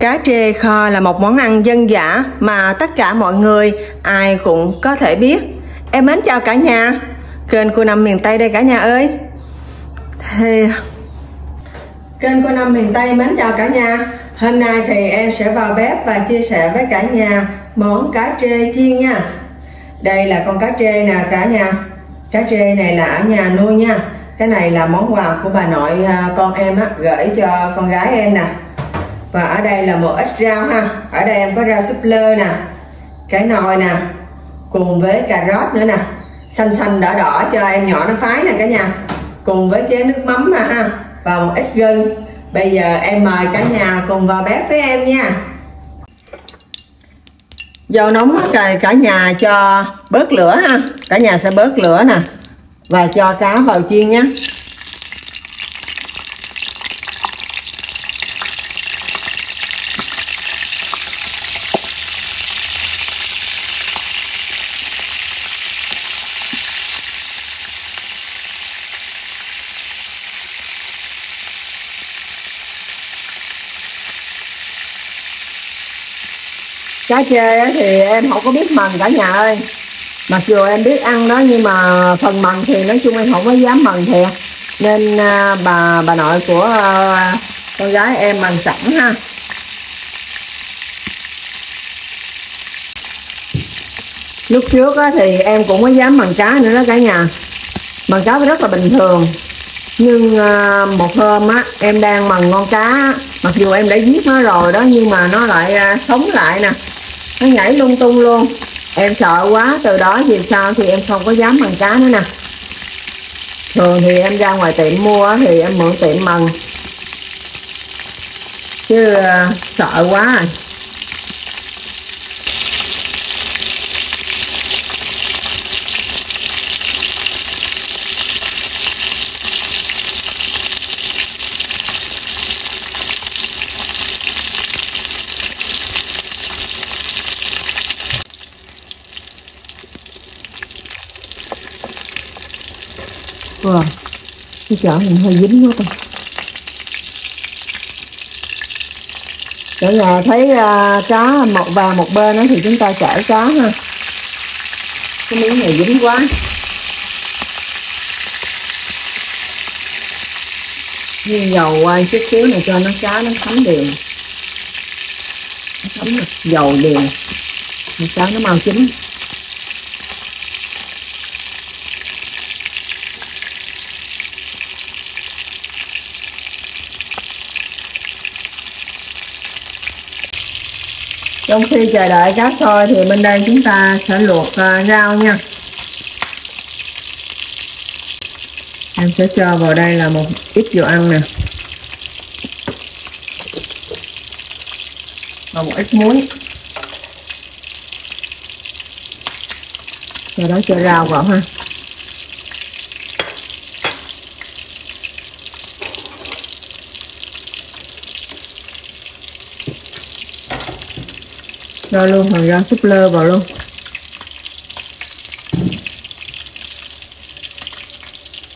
Cá trê kho là một món ăn dân dã mà tất cả mọi người, ai cũng có thể biết. Em mến chào cả nhà. Kênh cô Năm miền Tây đây cả nhà ơi. Thì, kênh cô Năm miền Tây mến chào cả nhà. Hôm nay thì em sẽ vào bếp và chia sẻ với cả nhà món cá trê chiên nha. Đây là con cá trê nè cả nhà. Cá trê này là ở nhà nuôi nha. Cái này là món quà của bà nội à, con em á, gửi cho con gái em nè và ở đây là một ít rau ha. Ở đây em có rau súp lơ nè, cái nồi nè, cùng với cà rốt nữa nè. Xanh xanh đỏ đỏ cho em nhỏ nó phái nè cả nhà. Cùng với chén nước mắm mà ha. Và một ít gân bây giờ em mời cả nhà cùng vào bếp với em nha. Dầu nóng cài cả nhà cho bớt lửa ha. Cả nhà sẽ bớt lửa nè. Và cho cá vào chiên nhé cá chê thì em không có biết mần cả nhà ơi. Mặc dù em biết ăn đó nhưng mà phần mần thì nói chung em không có dám mần thiệt. Nên à, bà bà nội của à, con gái em mần sẵn ha. Lúc trước á, thì em cũng có dám mần cá nữa đó cả nhà. Mần cá rất là bình thường. Nhưng à, một hôm á em đang mần con cá. Mặc dù em đã giết nó rồi đó nhưng mà nó lại sống lại nè nó nhảy lung tung luôn. Em sợ quá, từ đó thì sao thì em không có dám mần cá nữa nè. Thường thì em ra ngoài tiệm mua thì em mượn tiệm mần. Chứ ờ, sợ quá. rồi Wow, cái chợ mình hơi dính quá ta. Cả nhà thấy uh, cá một vàng một bên đó thì chúng ta chở cá ha. Cái miếng này dính quá. Như dầu quay chút xíu này cho nó cá nó thấm đều Nó thấm được dầu đều Cá nó mau chín. Trong khi chờ đợi cá sôi thì bên đây chúng ta sẽ luộc à, rau nha. Em sẽ cho vào đây là một ít dầu ăn nè. Và một ít muối. Sau đó cho rau vào ha. Cho luôn phần rau súp lơ vào luôn.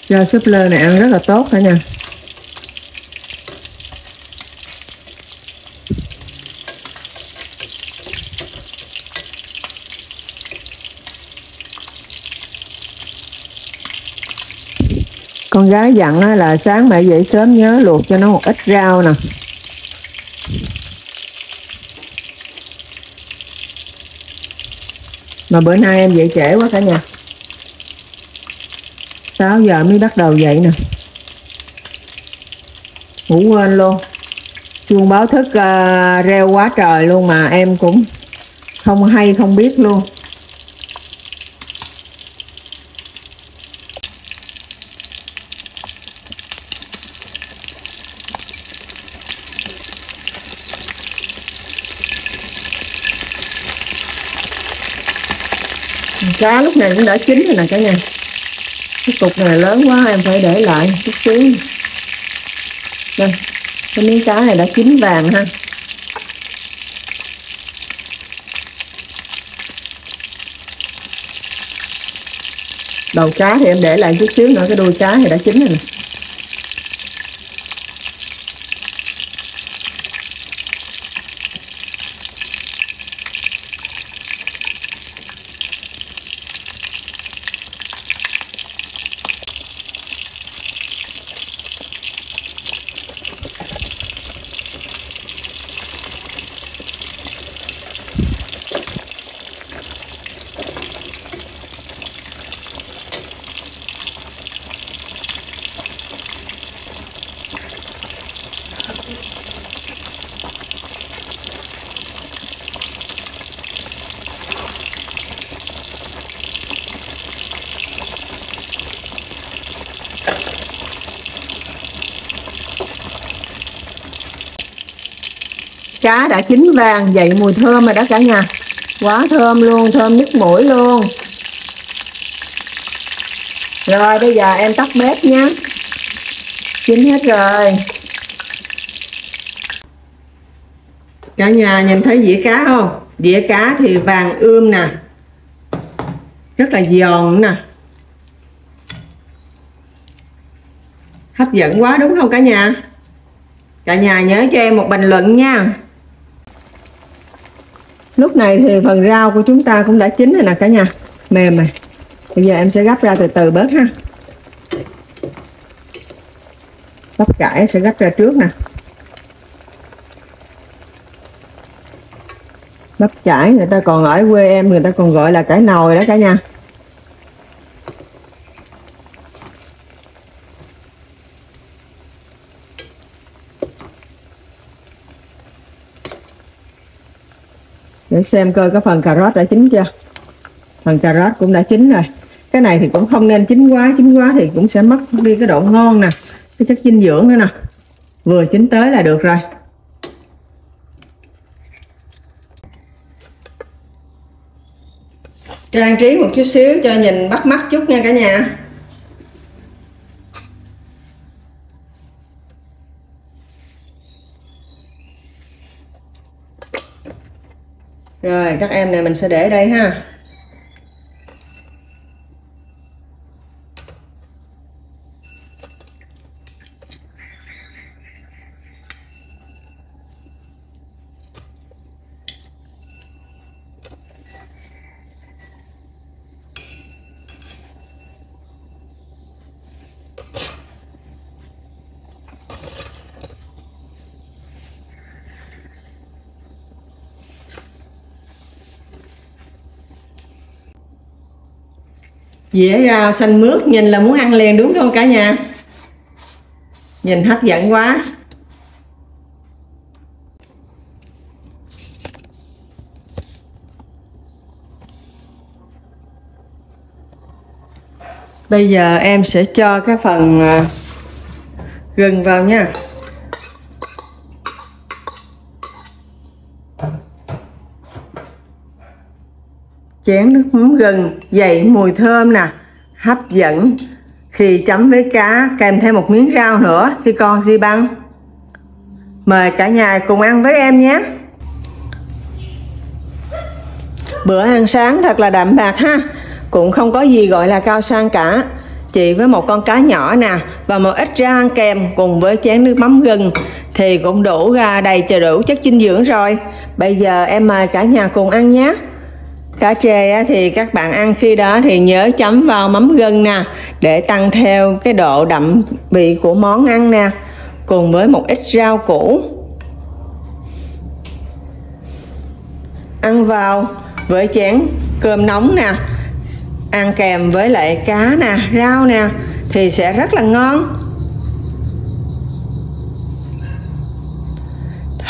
Rau súp lơ này ăn rất là tốt cả nha con gái dặn là sáng mẹ dậy sớm nhớ luộc cho nó một ít rau nè. Mà bữa nay em dậy trễ quá cả nhà. 6 giờ mới bắt đầu dậy nè. Ngủ quên luôn. Chuông báo thức uh, reo quá trời luôn mà em cũng không hay không biết luôn. Cá lúc này cũng đã chín rồi nè cả nhà. Cái cục này lớn quá, em phải để lại chút xíu. Đây, cái miếng cá này đã chín vàng ha. Đầu cá thì em để lại chút xíu nữa, cái đuôi cá thì đã chín rồi nè. Cá đã chín vàng, dậy mùi thơm rồi đó cả nhà. Quá thơm luôn, thơm nước mũi luôn. Rồi, bây giờ em tắt bếp nhé. Chín hết rồi. Cả nhà nhìn thấy dĩa cá không? Dĩa cá thì vàng ươm nè. Rất là giòn nè. Hấp dẫn quá đúng không cả nhà? Cả nhà nhớ cho em một bình luận nha lúc này thì phần rau của chúng ta cũng đã chín rồi nè cả nhà. Mềm này. Bây giờ em sẽ gấp ra từ từ bớt ha. Bắp cải sẽ gấp ra trước nè. Bắp cải người ta còn ở quê em, người ta còn gọi là cải nồi đó cả nhà. Để xem coi cái phần cà rốt đã chín chưa. Phần cà rốt cũng đã chín rồi. Cái này thì cũng không nên chín quá chín quá thì cũng sẽ mất đi cái độ ngon nè, cái chất dinh dưỡng nữa nè. Vừa chín tới là được rồi. Trang trí một chút xíu cho nhìn bắt mắt chút nha cả nhà. Rồi các em này mình sẽ để đây ha. Dĩa rau xanh mướt, nhìn là muốn ăn liền đúng không cả nhà? Nhìn hấp dẫn quá. Bây giờ em sẽ cho cái phần à, gừng vào nha. Chén nước mắm gừng, dậy mùi thơm nè. Hấp dẫn. Khi chấm với cá, kèm thêm một miếng rau nữa thì còn gì bằng mời cả nhà cùng ăn với em nhé. Bữa ăn sáng thật là đậm bạc ha. Cũng không có gì gọi là cao sang cả. Chỉ với một con cá nhỏ nè và một ít rau ăn kèm cùng với chén nước mắm gừng thì cũng đủ ra đầy chờ đủ chất dinh dưỡng rồi. Bây giờ em mời cả nhà cùng ăn nhé cá trê thì các bạn ăn khi đó thì nhớ chấm vào mắm gừng nè, để tăng theo cái độ đậm vị của món ăn nè. Cùng với một ít rau củ. Ăn vào với chén cơm nóng nè, ăn kèm với lại cá nè, rau nè, thì sẽ rất là ngon.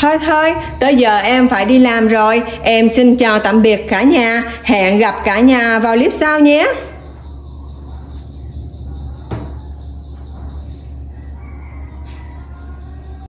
Thôi thôi, tới giờ em phải đi làm rồi. Em xin chào tạm biệt cả nhà. Hẹn gặp cả nhà vào clip sau nhé.